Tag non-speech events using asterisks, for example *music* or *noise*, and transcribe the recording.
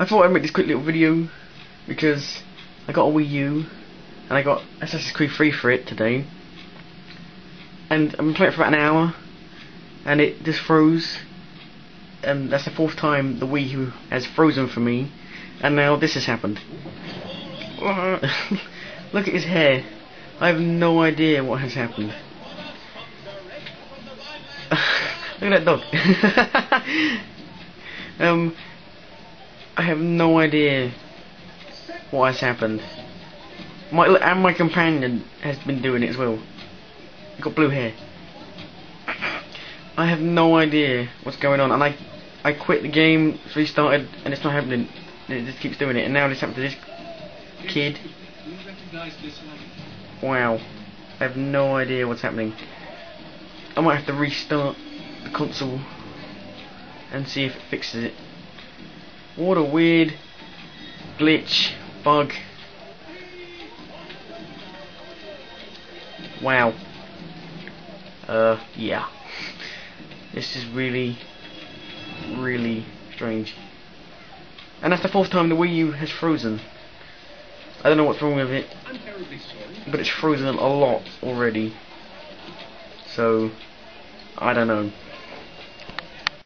I thought I'd make this quick little video because I got a Wii U and I got Assassin's Creed 3 for it today. And I've been playing it for about an hour and it just froze. And that's the fourth time the Wii U has frozen for me. And now this has happened. *laughs* Look at his hair. I have no idea what has happened. *laughs* Look at that dog. *laughs* um, I have no idea what has happened. My and my companion has been doing it as well. He got blue hair. I have no idea what's going on, and I I quit the game, restarted, and it's not happening. It just keeps doing it, and now this happened to this kid. Wow, I have no idea what's happening. I might have to restart the console and see if it fixes it. What a weird glitch bug. Wow. Uh, yeah. This is really, really strange. And that's the fourth time the Wii U has frozen. I don't know what's wrong with it, but it's frozen a lot already. So, I don't know.